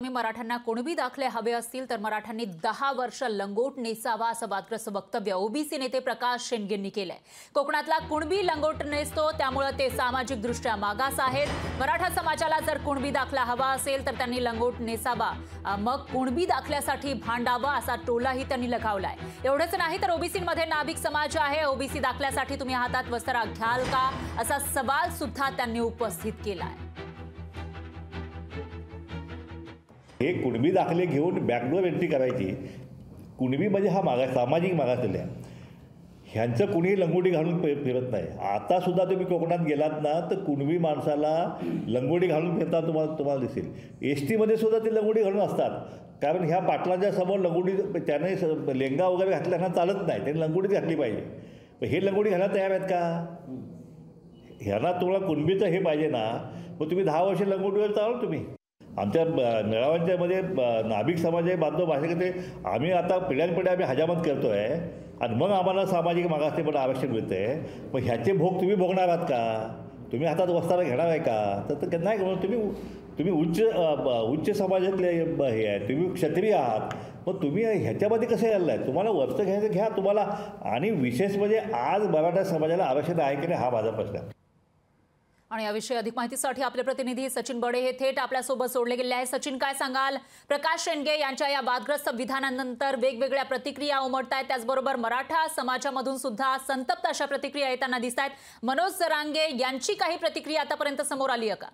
तुम्ही मराठ्यांना कुणबी दाखले हवे असतील तर मराठ्यांनी दहा वर्ष लंगोट नेसावा असं वादग्रस्त वक्तव्य ओबीसी नेते प्रकाश शेंडगेंनी केलंय. कोकणातला कुणबी लंगोट नेसतो त्यामुळं ते सामाजिक दृष्ट्या मागास आहेत. मराठा समाजाला जर कुणबी दाखला हवा असेल तर त्यांनी लंगोट नेसावा. मग कुणबी दाखल्यासाठी भांडावा असा टोलाही त्यांनी लगावलाय. एवढंच नाही तर ओबीसीमध्ये नाभिक समाज आहे. ओबीसी दाखल्यासाठी तुम्ही हातात वस्त्रा घ्याल का? असा सवाल सुद्धा त्यांनी उपस्थित केलाय. हे कुणबी दाखले घेऊन बॅकडोर एंट्री करायची कुणबी म्हणजे हा मागा सामाजिक मागासलेल्या. ह्यांचं कुणीही लंगोटी घालून फि- फिरत नाही. आतासुद्धा तुम्ही कोकणात गेलात ना तर कुणबी माणसाला लंगोटी घालून फिरताना तुम्हाला तुम्हाला दिसेल. एस टीमध्ये सुद्धा ते लंगोटी घालून असतात. कारण ह्या पाटलांच्या समोर लंगोटी त्याने स- लेंगा वगैरे घातल्याना चालत नाही. त्यांनी लंगोटीच घातली पाहिजे. पण हे लंगोटी घालायला तयार आहेत का? ह्यांना तुम्हाला कुणबीचं हे पाहिजे ना मग तुम्ही दहा वर्ष लंगोटीवर चालू तुम्ही. आमच्या मेळाव्यांच्यामध्ये ब- नाभिक समाज आहे बांधव भाषा ते आम्ही आता पिढ्यानपिढ्या आम्ही हजामत करतो आहे आणि मग आम्हाला सामाजिक मागासलेपण आवश्यक मिळतं. आहे मग ह्याचे भोग तुम्ही भोगणार आहात का? तुम्ही हातात वस्त्राला घेणार आहे का? तर तर नाही म्हणून तुम्ही तुम्ही उच्च ब- उच्च समाजातले हे आहे. तुम्ही क्षत्रिय आहात. मग तुम्ही ह्याच्यामध्ये कसं यायला आहे तुम्हाला वस्त्र घ्यायचं घ्या. तुम्हाला आणि विशेष म्हणजे आज मराठा समाजाला आवश्यक आहे की नाही हा माझा प्रश्न आहे. आणि याविषयी अधिक माहितीसाठी आपले प्रतिनिधी सचिन बडे हे थेट आपल्यासोबत सोडले गेले आहे सचिन काय सांगाल? प्रकाश शेंडगे यांच्या या वादग्रस्त विधानानंतर वेगवेगळ्या प्रतिक्रिया उमटत आहेत त्याचबरोबर मराठा समाजामधून सुद्धा संतप्त अशा प्रतिक्रिया येताना दिसत आहेत मनोज जरांगे यांची काही प्रतिक्रिया आतापर्यंत समोर आली आहे का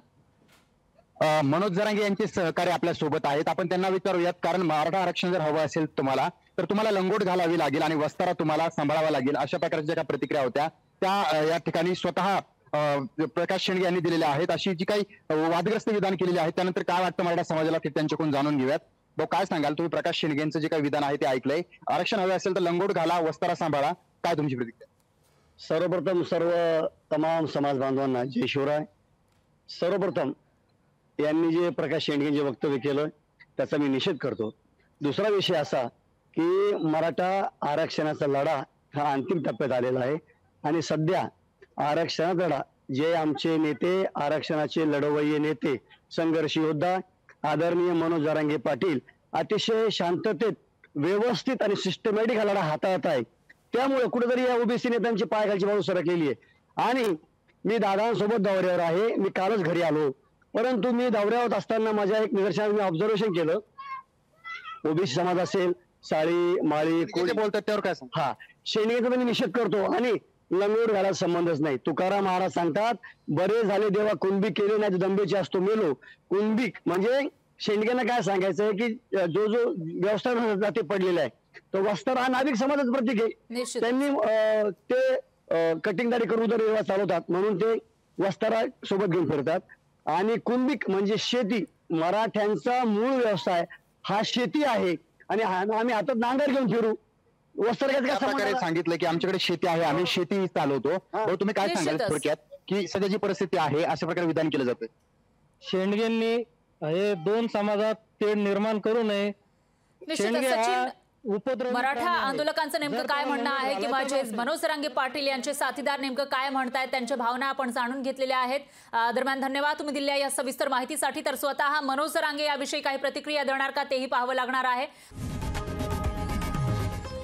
मनोज जरांगे यांचे सहकारी आपल्यासोबत आहेत. आपण त्यांना विचारूयात. कारण मराठा आरक्षण जर हवं असेल तुम्हाला तर तुम्हाला लंगोट घालावी लागेल आणि वस्तारा तुम्हाला सांभाळावा लागेल अशा प्रकारच्या ज्या प्रतिक्रिया होत्या त्या या ठिकाणी स्वतः प्रकाश शेंडगे यांनी दिलेल्या आहेत. अशी जी काही वादग्रस्त विधान केलेली आहेत त्यानंतर काय वाटतं मराठा समाजाला ते त्यांच्याकडून जाणून घेऊयात. भाऊ काय सांगाल तुम्ही? प्रकाश शेंडगेंचं जे काही विधान आहे ते ऐकलंय. आरक्षण हवे असेल तर लंगोट घाला वस्तारा सांभाळा. काय तुमची प्रतिक्रिया? सर्वप्रथम सर्व तमाम समाज बांधवांना जय शिवराय. सर्वप्रथम यांनी जे प्रकाश शेंडगे जे वक्तव्य केलं त्याचा मी निषेध करतो. दुसरा विषय असा की मराठा आरक्षणाचा लढा हा अंतिम टप्प्यात आलेला आहे. आणि सध्या आरक्षणाचा जे आमचे नेते आरक्षणाचे लढवय्ये नेते संघर्ष योद्धा आदरणीय मनोज जरांगे पाटील अतिशय शांततेत व्यवस्थित आणि सिस्टमॅटिक हा लढा हाताळत आहे त्यामुळे कुठेतरी या ओबीसी नेत्यांची पायखालची बाजू सरकलेली आहे. आणि मी दादांसोबत दौऱ्यावर आहे. मी कालच घरी आलो. परंतु मी दौऱ्यावर असताना माझ्या एक निदर्शनात मी ऑब्झर्वेशन केलं. ओबीसी समाज असेल साळी माळी कोणी बोलतात त्यावर काय हा. शेणीचा मी निषेध करतो. आणि लंगोट घालायला संबंधच नाही. तुकाराम महाराज सांगतात बरे झाले देवा कुणबी केले नाही दंबेची असतो मेलो. कुणबी म्हणजे शेंडग्यांना काय सांगायचं आहे की जो जो व्यवस्था जाती पडलेला आहे तो वस्त्र हा नाभिक समाजाचं प्रतीक आहे. त्यांनी ते कटिंगदारी करून उदरनिर्वाह चालवतात म्हणून ते वस्तारा सोबत घेऊन फिरतात. आणि कुंभिक म्हणजे शेती मराठ्यांचा मूळ व्यवसाय हा शेती आहे. आणि आम्ही हातात नांगर घेऊन फिरू. प्रकारे? सांगितलं की आमच्याकडे शेती आहे आम्ही शेती चालवतो. भाऊ, तुम्ही काय सांगाल निश्चितच. थोडक्यात? की सध्याची परिस्थिती आहे अशा प्रकारे विधान केलं जातं शेंडगेंनी हे दोन समाजात तेढ निर्माण करू नये. निश्चितच शेंडगे हा सचिन उपद्रवी मराठा प्राणी आहे. आंदोलकांचं नेमकं जर काय म्हणणं आहे लंगोट की घालायचं माझे नसेल, मनोज रांगे पाटील यांचे साथीदार नेमकं काय म्हणतायत त्यांच्या भावना आपण जाणून घेतलेल्या आहेत. अं, दरम्यान धन्यवाद तुम्ही दिलेल्या या सविस्तर माहितीसाठी. तर स्वतः मनोज रांगे याविषयी काही प्रतिक्रिया देणार का तेही पाहावं लागणार आहे.